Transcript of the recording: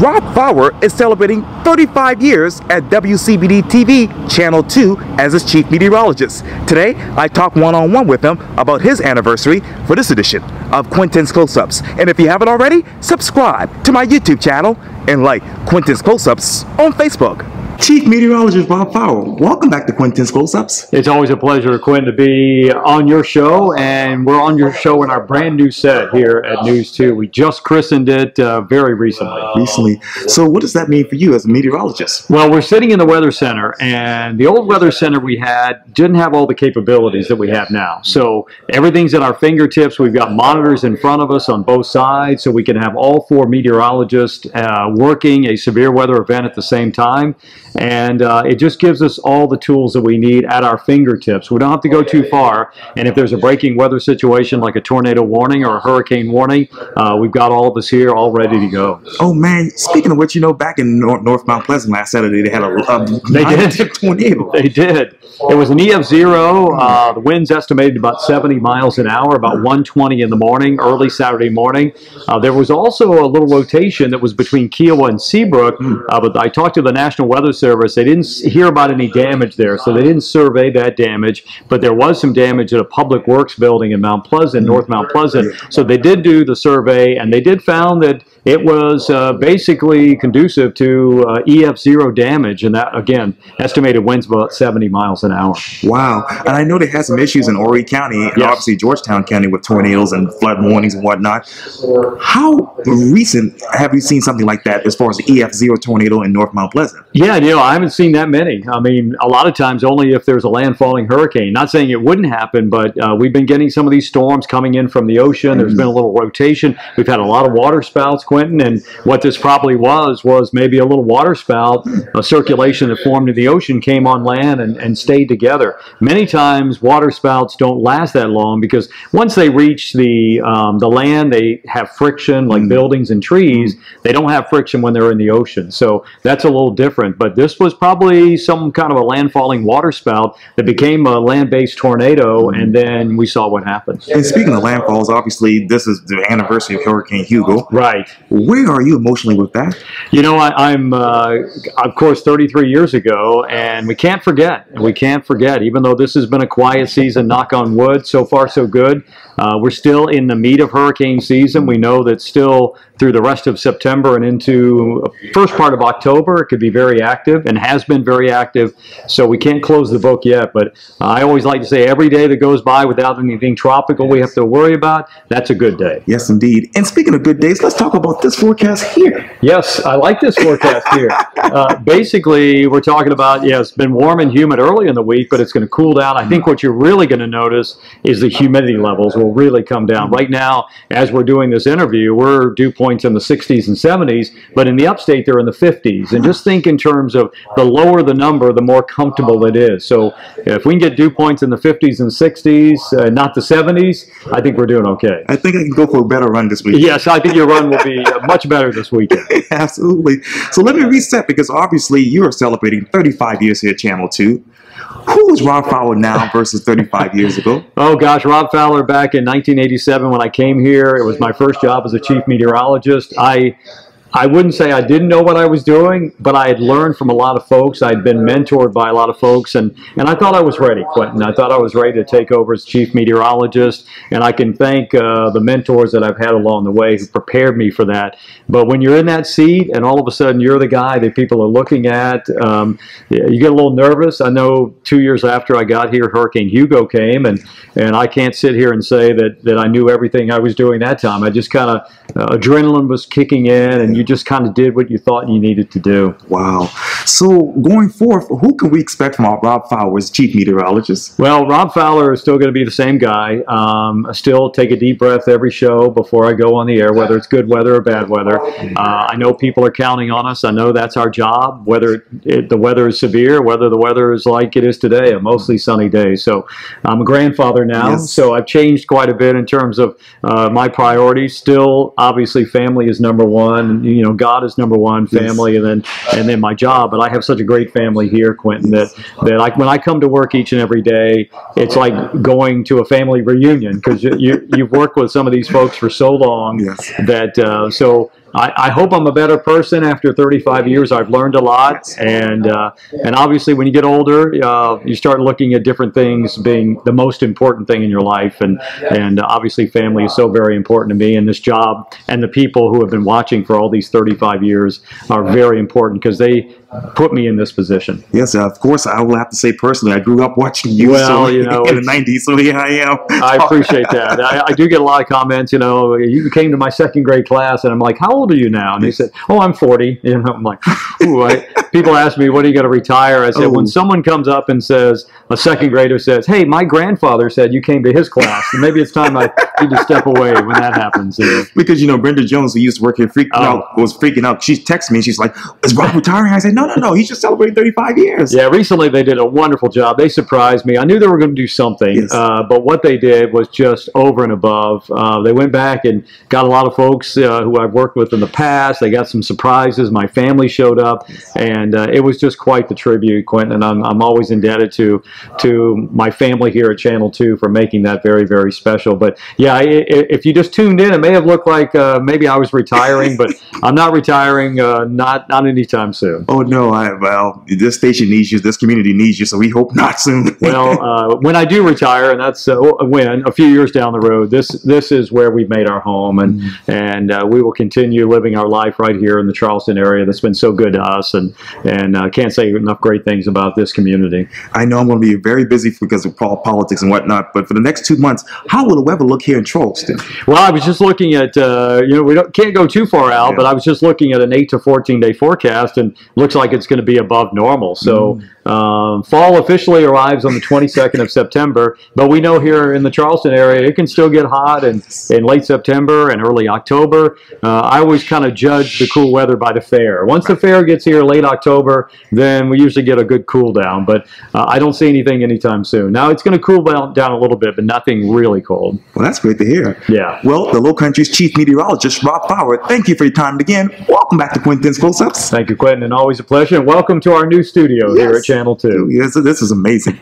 Rob Fowler is celebrating 35 years at WCBD TV Channel 2 as its chief meteorologist. Today, I talk one on one with him about his anniversary for this edition of Quintin's Close Ups. And if you haven't already, subscribe to my YouTube channel and like Quintin's Close Ups on Facebook. Chief Meteorologist Bob Fowler, welcome back to Quintin's Close Ups. It's always a pleasure, Quinn, to be on your show, and we're on your show in our brand new set here at News 2. We just christened it uh, very recently. Recently. So, what does that mean for you as a meteorologist? Well, we're sitting in the Weather Center, and the old Weather Center we had didn't have all the capabilities that we have now. So, everything's at our fingertips. We've got monitors in front of us on both sides, so we can have all four meteorologists uh, working a severe weather event at the same time and uh, it just gives us all the tools that we need at our fingertips. We don't have to go too far, and if there's a breaking weather situation like a tornado warning or a hurricane warning, uh, we've got all of us here all ready to go. Oh man! Speaking of which, you know, back in North, North Mount Pleasant last Saturday, they had a, a they did tornado. They did. It was an EF zero. Uh, the winds estimated about 70 miles an hour, about 120 in the morning, early Saturday morning. Uh, there was also a little rotation that was between Kiawah and Seabrook, uh, but I talked to the National Weather Service. They didn't hear about any damage there, so they didn't survey that damage. But there was some damage at a public works building in Mount Pleasant, North Mount Pleasant. So they did do the survey, and they did found that it was uh, basically conducive to uh, EF0 damage, and that, again, estimated winds about 70 miles an hour. Wow. And I know they had some issues in Horry County and Yes. obviously Georgetown County with tornadoes and flood warnings and whatnot. How recent have you seen something like that as far as the EF0 tornado in North Mount Pleasant? Yeah, you know, I haven't seen that many. I mean, a lot of times only if there's a landfalling hurricane. Not saying it wouldn't happen, but uh, we've been getting some of these storms coming in from the ocean. There's been a little rotation. We've had a lot of water spouts, Quintin, and what this probably was was maybe a little water spout, a circulation that formed in the ocean came on land and, and stayed together. Many times, water spouts don't last that long because once they reach the um, the land, they have friction like buildings and trees. They don't have friction when they're in the ocean, so that's a little different. But this was probably some kind of a landfalling water spout that became a land-based tornado, and then we saw what happened. And speaking of landfalls, obviously this is the anniversary of Hurricane Hugo. Right. Where are you emotionally with that? You know, I, I'm, uh, of course, 33 years ago, and we can't forget. We can't forget, even though this has been a quiet season, knock on wood, so far so good. Uh, we're still in the meat of hurricane season. We know that still through the rest of September and into first part of October, it could be very active and has been very active. So we can't close the book yet. But I always like to say every day that goes by without anything tropical we have to worry about, that's a good day. Yes, indeed. And speaking of good days, let's talk about this forecast here. Yes, I like this forecast here. Uh, basically, we're talking about, yeah, it's been warm and humid early in the week, but it's going to cool down. I think what you're really going to notice is the humidity levels will really come down. Right now, as we're doing this interview, we're dew points in the 60s and 70s, but in the upstate, they're in the 50s. And just think in terms of the lower the number, the more comfortable it is. So if we can get dew points in the 50s and 60s, uh, not the 70s, I think we're doing okay. I think I can go for a better run this week. Yes, I think your run will be uh, much better this weekend. Absolutely. So let me reset because obviously you are celebrating 35 years here at Channel 2. Who is Rob Fowler now versus 35 years ago? Oh gosh, Rob Fowler back in 1987 when I came here. It was my first job as a chief meteorologist. I I wouldn't say I didn't know what I was doing, but I had learned from a lot of folks. I'd been mentored by a lot of folks, and, and I thought I was ready, Quintin. I thought I was ready to take over as chief meteorologist, and I can thank uh, the mentors that I've had along the way who prepared me for that. But when you're in that seat, and all of a sudden you're the guy that people are looking at, um, you get a little nervous. I know two years after I got here, Hurricane Hugo came, and, and I can't sit here and say that, that I knew everything I was doing that time. I just kind of, uh, adrenaline was kicking in, and you just kind of did what you thought you needed to do. Wow. So going forth, who can we expect from our Rob Fowler as chief meteorologist? Well, Rob Fowler is still going to be the same guy. Um, I still take a deep breath every show before I go on the air, whether it's good weather or bad weather. Uh, I know people are counting on us. I know that's our job, whether it, the weather is severe, whether the weather is like it is today, a mostly sunny day. So I'm a grandfather now, Yes. so I've changed quite a bit in terms of uh, my priorities. Still, obviously, family is number one. You know, God is number one, family, and then and then my job. But I have such a great family here, Quintin, that that I, when I come to work each and every day, it's like going to a family reunion because you, you you've worked with some of these folks for so long Yes. that uh, so I, I hope I'm a better person after 35 years. I've learned a lot, and uh, and obviously when you get older, uh, you start looking at different things being the most important thing in your life, and and obviously family is so very important to me, and this job and the people who have been watching for all these 35 years are very important because they put me in this position. Yes, of course. I will have to say personally, I grew up watching you. Well, so, you know, in the '90s, so here I am. I appreciate that. I, I, do get a lot of comments. You know, you came to my second grade class, and I'm like, "How old are you now?" And they said, "Oh, I'm 40." You know, I'm like, "Ooh." I, people ask me, "When are you going to retire?" I said, oh. "When someone comes up and says a second grader says, "Hey, my grandfather said you came to his class, and maybe it's time I need to step away when that happens." Because you know, Brenda Jones, who used to work here, freaked oh. out, was freaking out. She texted me, and she's like, "Is Rob retiring?" I said, "No, no, no. He's just celebrating." 35 years. Yeah, recently they did a wonderful job. They surprised me. I knew they were going to do something, yes. uh, but what they did was just over and above. Uh, they went back and got a lot of folks uh, who I've worked with in the past. They got some surprises. My family showed up, and uh, it was just quite the tribute, Quintin. And I'm, I'm always indebted to to my family here at Channel 2 for making that very, very special. But yeah, if you just tuned in, it may have looked like uh, maybe I was retiring, but I'm not retiring, uh, not, not anytime soon. Oh, no. I, well, this station needs you, this community needs you, so we hope not soon. well, uh, when I do retire, and that's uh, when a few years down the road, this this is where we've made our home, and mm-hmm. and uh, we will continue living our life right here in the Charleston area. That's been so good to us, and and uh, can't say enough great things about this community. I know I'm going to be very busy because of politics and whatnot, but for the next two months, how will the weather look here in Charleston? Well, I was just looking at uh, you know we can't go too far out, yeah. but I was just looking at an eight to fourteen day forecast, and looks like it's going to be above above normal. So mm. Um, fall officially arrives on the 22nd of September, but we know here in the Charleston area it can still get hot in, in late September and early October. Uh, I always kind of judge the cool weather by the fair. Once the fair gets here late October, then we usually get a good cool down, but uh, I don't see anything anytime soon. Now it's going to cool down a little bit, but nothing really cold. Well, that's great to hear. Yeah. Well, the Lowcountry's chief meteorologist, Rob Fowler, thank you for your time again. Welcome back to Quintin's Close-Ups. Thank you, Quintin, and always a pleasure. And welcome to our new studio yes. here at Channel 2. Yes, this is amazing.